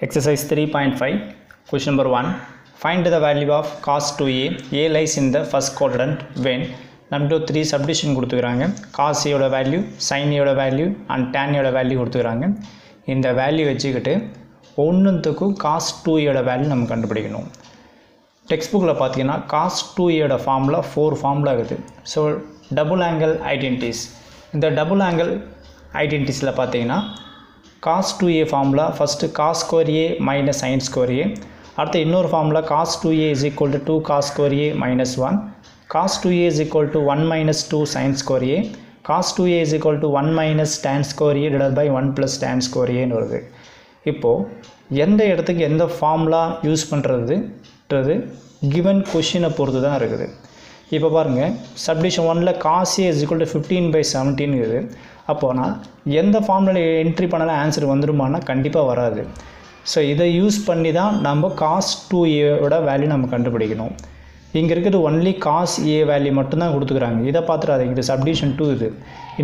Exercise 3.5, question number 1. Find the value of cos 2a. a. Lies in the first quadrant. When? நமக்கு three subdivision கொடுத்துக்கிறாங்க. Cos ஏயோட value sign ஏயோட value and tan ஏயோட value கொடுத்துக்கிறாங்க. இந்த value வச்சுக்கிட்டு ஒன்றுத்துக்கும் காஸ் டூ ஏயோட வேல்யூ நம்ம கண்டுபிடிக்கணும். டெக்ஸ்ட் புக்கில் பார்த்தீங்கன்னா காஸ் டூ ஏயோட ஃபார்முலா ஃபோர் ஃபார்முலா இருக்குது. ஸோ டபுள் ஆங்கிள் ஐடென்டிஸ் இந்த டபுள் ஆங்கிள் ஐடென்டிஸில் பார்த்தீங்கன்னா cos two A formula first cos square A minus sin square A அடுத்து இன்னொரு formula cos two A is equal to two cos square A minus one cos two A is equal to one minus two sin square A cos two A is equal to one minus tan square A divide by one plus tan square ஏன்னு வருது. இப்போது எந்த இடத்துக்கு எந்த formula use பண்ணுறதுன்றது given கொஷினை பொறுத்து தான் இருக்குது. இப்போ பாருங்கள் சப்டிஷன் ஒனில் cos A is equal to fifteen by seventeen அப்போனா எந்த ஃபார்மில் என்ட்ரி பண்ணாலும் ஆன்சர் வந்துருமானா கண்டிப்பாக வராது. ஸோ இதை யூஸ் பண்ணி தான் நம்ம காஸ் டூ ஏவோட வேல்யூ நம்ம கண்டுபிடிக்கணும். இங்கே இருக்கிறது ஒன்லி காஸ் ஏ வேல்யூ மட்டும்தான் கொடுத்துக்குறாங்க. இதை பார்த்துறாதீங்க இது சப்டிஷன் டூ இது.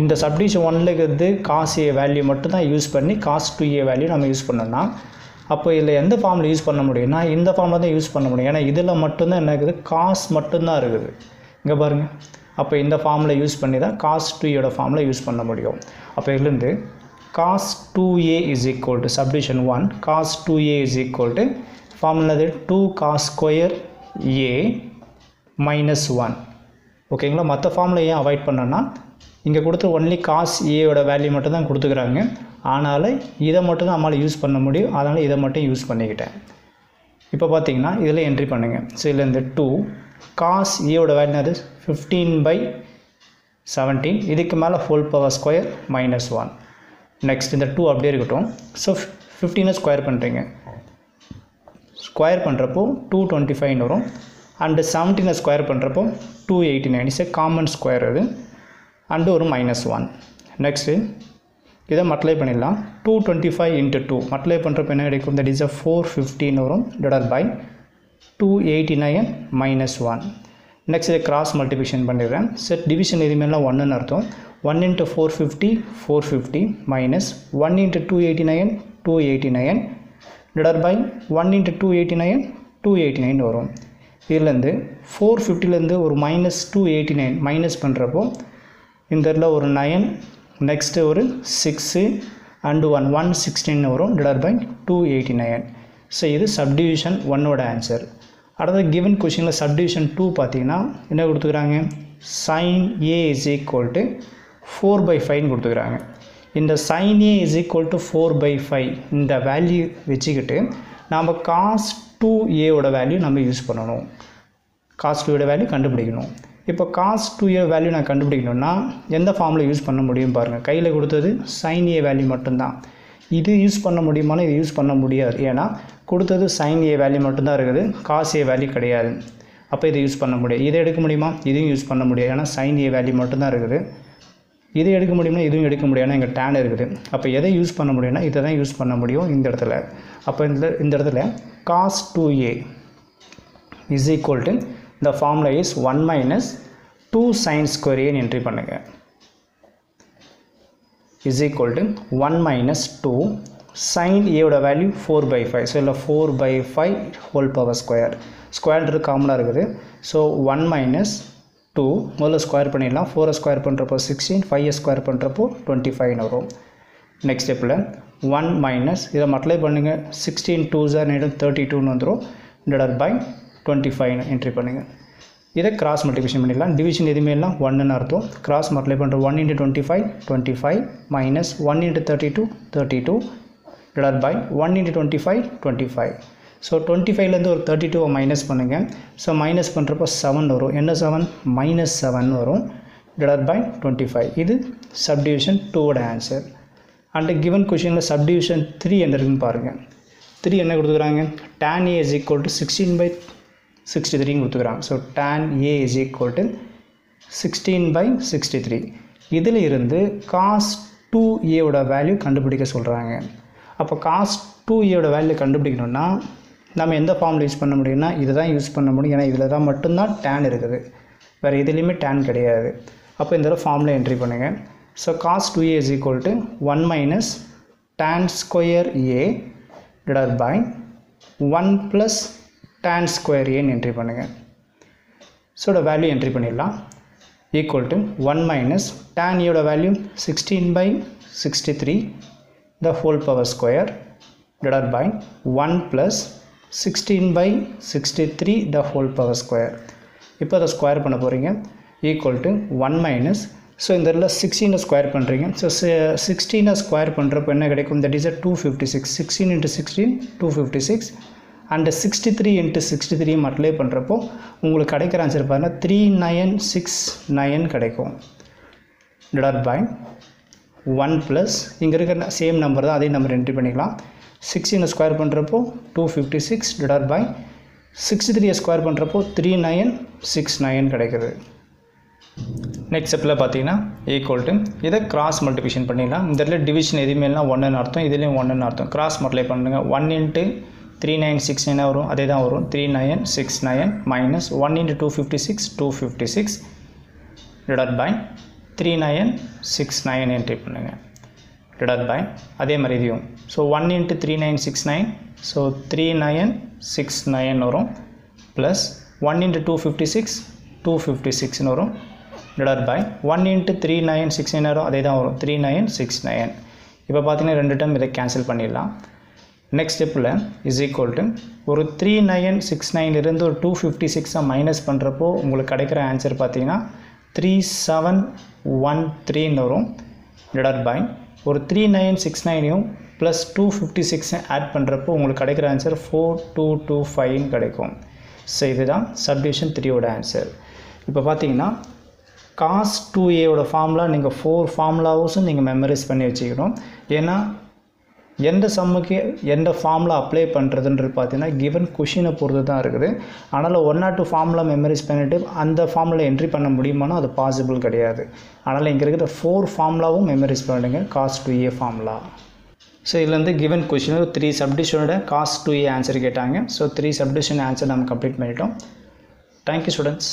இந்த சப்டிஷன் ஒன்ல இருக்கிறது காஸ் ஏ வேல்யூ மட்டும்தான் யூஸ் பண்ணி காஸ் டூ ஏ வேல்யூ நம்ம யூஸ் பண்ணோம்னா அப்போ இதில் எந்த ஃபார்மில் யூஸ் பண்ண முடியும்னா இந்த ஃபார்மில் தான் யூஸ் பண்ண முடியும். ஏன்னா இதில் மட்டும்தான் என்ன இருக்குது? காஸ் மட்டும்தான் இருக்குது. இங்கே பாருங்கள் அப்போ இந்த ஃபார்மில் யூஸ் பண்ணி தான் காஸ் டூயோட ஃபார்மில் யூஸ் பண்ண முடியும். அப்போ இதுலேருந்து cos two A is equal to subdivision one cos two A is equal to ஃபார்முலது two cos square A minus one ஓகேங்களா மற்ற ஃபார்மில் ஏன் அவாய்ட் பண்ணோன்னா இங்கே கொடுத்து ஒன்லி காஸ் ஏயோட வேல்யூ மட்டும் தான் கொடுத்துக்கிறாங்க. ஆனால் இதை மட்டும் தான் நம்மளால் யூஸ் பண்ண முடியும். அதனால் இதை மட்டும் யூஸ் பண்ணிக்கிட்டேன். இப்போ பார்த்தீங்கன்னா இதில் என்ட்ரி பண்ணுங்கள் ஸோ இதில் இந்த டூ காஸ் ஏவோட வேல்யூ அது ஃபிஃப்டீன் பை செவன்டீன் இதுக்கு மேலே full power square minus one next இந்த டூ அப்படியே இருக்கட்டும். ஸோ ஃபிஃப்டீனை ஸ்கொயர் பண்ணுறீங்க ஸ்கொயர் பண்ணுறப்போ டூ டுவெண்ட்டி ஃபைவ்னு வரும். அண்டு செவன்டீனை ஸ்கொயர் பண்ணுறப்போ two eighty nine is common square அது. அண்டு ஒரு மைனஸ் ஒன் நெக்ஸ்ட்டு இதை மல்டிப்ளை பண்ணிடலாம். Two twenty five into two multiply பண்ணுறப்போ என்ன கிடைக்கும்? தட் இஸ் அ ஃபோர் ஃபிஃப்டின்னு வரும். Divide by two eighty nine minus one இதை cross multiplication பண்ணிடுறேன். செட் டிவிஷன் எதுவுமேலாம் ஒன்றுன்னு அர்த்தம். One into four fifty four fifty minus one into two eighty nine two eighty nine divide by one into two eighty two eighty nine வரும் இதுலேருந்து four ஃபிஃப்டிலேருந்து ஒரு minus two eighty nine minus பண்ணுறப்போ இந்த இடத்துல ஒரு நயன் நெக்ஸ்ட்டு ஒரு six and one one sixteen வரும் divide by two eighty nine so இது சப்டிவிஷன் ஒன்னோட ஆன்சர் அடுத்தது கிவன் கொஷினில் சப்டிவிஷன் டூ பார்த்தீங்கன்னா என்ன கொடுத்துக்கிறாங்க? Sin A is equal to four by ஃபைவ்னு கொடுத்துக்கிறாங்க. இந்த sin A is equal to four by five இந்த வேல்யூ வச்சுக்கிட்டு நாம் காஸ் டூ ஏவோட வேல்யூ நம்ம யூஸ் பண்ணணும். காஸ் டூயோட வேல்யூ கண்டுபிடிக்கணும். இப்போ காஸ் டூ ஏ வேல்யூ நான் கண்டுபிடிக்கணும்னா எந்த ஃபார்மில் யூஸ் பண்ண முடியும் பாருங்கள் கையில் கொடுத்தது சைன் ஏ வேல்யூ மட்டும்தான். இது யூஸ் பண்ண முடியுமானா இது யூஸ் பண்ண முடியாது. ஏன்னா கொடுத்தது சைன் ஏ வேல்யூ மட்டும்தான் இருக்குது. காஸ் ஏ வேல்யூ கிடையாது. அப்போ இதை யூஸ் பண்ண முடியாது. இதை எடுக்க முடியுமா? இதையும் யூஸ் பண்ண முடியாது. ஏன்னா சைன் ஏ வேல்யூ மட்டும்தான் இருக்குது. இதை எடுக்க முடியும்னா இதுவும் எடுக்க முடியாது. ஏன்னா இங்கே டேன் இருக்குது. அப்போ எதை யூஸ் பண்ண முடியும்னா இதை தான் யூஸ் பண்ண முடியும் இந்த இடத்துல. அப்போ இந்த இந்த இடத்துல cos two A is equal to இந்த formula is one minus two sin square ஏன்னு என்ட்ரி பண்ணுங்கள் is equal to one minus two sin ஏவோட value four by five so இல்லை four by five whole power square ஸ்கொயர்ன்றது காமனாக இருக்குது. So one minus two முதல்ல square பண்ணிடலாம். ஃபோரை square பண்ணுறப்போ சிக்ஸ்டீன் ஃபைவ் ஸ்கொயர் பண்ணுறப்போ டுவெண்ட்டி ஃபைவ்னு வரும். நெக்ஸ்ட் ஸ்டெப்பில் ஒன் மைனஸ் இதை மல்டிப்ளை பண்ணுங்கள் சிக்ஸ்டீன் டூ ஜார் நேரம் தேர்ட்டி டூன்னு வந்துடும் டிவைட் பை டுவெண்ட்டி ஃபைவ்னு என்ட்ரி பண்ணுங்கள் இதை கிராஸ் மல்டிபிகேஷன் பண்ணிடலாம். டிவிஷன் எதுவுமே எல்லாம் ஒன்றுன்னு அர்த்தம். கிராஸ் மல்டிப்ளை பண்ணுற one into twenty five twenty five minus one into thirty two thirty two divide by one into twenty five twenty five so twenty ஃபைவ்லேருந்து ஒரு தேர்ட்டி டூவை மைனஸ் பண்ணுங்கள் ஸோ மைனஸ் பண்ணுறப்போ செவன் வரும். என்ன செவன் மைனஸ் செவன் வரும். Divide by twenty five இது subdivision டூவோட ஆன்சர் அண்ட் கிவன் கொஷினில் சப்டிவிஷன் த்ரீ என்ன இருக்குன்னு பாருங்கள் த்ரீ என்ன கொடுத்துக்குறாங்க tan A is equal to sixteen by sixty த்ரீன்னு கொடுத்துக்கிறான் so tan A is equal to sixteen by sixty three இதில் இருந்து காஸ் டூ ஏவோட வேல்யூ கண்டுபிடிக்க சொல்கிறாங்க அப்போ காஸ் டூ ஏவோட வேல்யூ கண்டுபிடிக்கணும்னா நம்ம எந்த ஃபார்மில் யூஸ் பண்ண முடியும்னா இதை தான் யூஸ் பண்ண முடியும். ஏன்னா இதில் தான் மட்டும்தான் டேன் இருக்குது. வேறு எதுலேயுமே டேன் கிடையாது. அப்போ இந்த ஃபார்மில் என்ட்ரி பண்ணுங்கள் so cos two A is equal to one minus tan square A divide by one plus tan square ஏன்னு என்ட்ரி பண்ணுங்கள் ஸோ வேல்யூ என்ட்ரி பண்ணிடலாம். Equal to one minus tan ஏயோட value sixteen by sixty three the whole power square divided by 1 plus 16 by 63 the whole power square. இப்போ அதை square பண்ண போகிறீங்க equal to one minus so இந்த இதில் சிக்ஸ்டீனை square பண்ணுறீங்க so சிக்ஸ்டீனை ஸ்கொயர் பண்ணுறப்போ என்ன கிடைக்கும்? That is a two fifty six sixteen into sixteen two fifty six and sixty three into sixty three multiply பண்ணுறப்போ உங்களுக்கு கிடைக்கிற ஆன்சர் பார்த்தீங்கன்னா த்ரீ நயன் சிக்ஸ் நயன் கிடைக்கும். டிவைட் பை ஒன் ப்ளஸ் இங்கே இருக்கிற சேம் நம்பர் தான் அதே நம்பர் என்ட்ரி பண்ணிக்கலாம். சிக்ஸ்டீனை ஸ்கொயர் பண்ணுறப்போ two fifty six divide by sixty த்ரீயை ஸ்கொயர் பண்ணுறப்போ த்ரீ நயன் சிக்ஸ் நயன் கிடைக்குது. நெக்ஸ்ட் ஸ்டெப்பில் பார்த்தீங்கன்னா ஈக்குவல் டு இதை கிராஸ் மல்டிபிகேஷன் பண்ணிடலாம். இந்த இடத்துல டிவிஷன் எதுவுமே இல்லை ஒன்றுன்னு அர்த்தம் இதுலேயும் ஒன்றுன்னு அர்த்தம். கிராஸ் மல்டிப்ளை பண்ணுங்க. One into three nine six நைனாக வரும். அதே தான் வரும் three nine six nine minus one into two fifty six two fifty six divide by three nine six nine entry பண்ணுங்கள் டிவைட் பை அதே மாதிரி இதையும் so one into three nine six nine so three nine six nine வரும். Plus one into two fifty six two fifty சிக்ஸ்னு வரும். Divide by one into three nine six nine வரும். அதே தான் வரும். த்ரீ நைன் சிக்ஸ் நைன் இப்போ பார்த்தீங்கன்னா ரெண்டு டைம் இதை கேன்சல் பண்ணிடலாம். நெக்ஸ்ட் ஸ்டெப்பில் இஸ் ஈக்குவல் டு ஒரு த்ரீ நைன் சிக்ஸ் நைன்லேருந்து ஒரு டூ ஃபிஃப்டி சிக்ஸை மைனஸ் பண்ணுறப்போ உங்களுக்கு கிடைக்கிற ஆன்சர் பார்த்தீங்கன்னா த்ரீ செவன் ஒன் த்ரீன்னு வரும். டிடர் பை ஒரு த்ரீ நைன் சிக்ஸ் நைனையும் ப்ளஸ் டூ ஃபிஃப்டி சிக்ஸை ஆட் பண்ணுறப்போ உங்களுக்கு கிடைக்கிற ஆன்சர் ஃபோர் டூ டூ ஃபைவ்னு கிடைக்கும். ஸோ இதுதான் சப்டிவிஷன் த்ரீயோட ஆன்சர் இப்போ பார்த்தீங்கன்னா காஸ் டூ ஏவோட ஃபார்முலா நீங்கள் ஃபோர் ஃபார்முலாவும் நீங்கள் மெமரைஸ் பண்ணி வச்சுக்கணும். ஏன்னா எந்த சம்முக்கு எந்த ஃபார்மில் அப்ளை பண்ணுறதுன்றது பார்த்தீங்கன்னா கிவன் கொஷினை பொறுத்து தான் இருக்குது. அதனால் ஒன் ஆர் டூ ஃபார்மில் மெமரிஸ் பண்ணிவிட்டு அந்த ஃபார்மில் என்ட்ரி பண்ண முடியுமானா அது பாசிபிள் கிடையாது. அதனால் இங்கே இருக்கிற ஃபோர் ஃபார்முலாவும் மெமரிஸ் பண்ணுங்க cos two A formula so இதுலேருந்து கிவன் கொஷின் த்ரீ சப்டிஷனோட காஸ் டூ ஏ ஆன்சர் கேட்டாங்க. ஸோ த்ரீ சப்டிஷன் ஆன்சர் நம்ம கம்ப்ளீட் பண்ணிட்டோம். Thank you students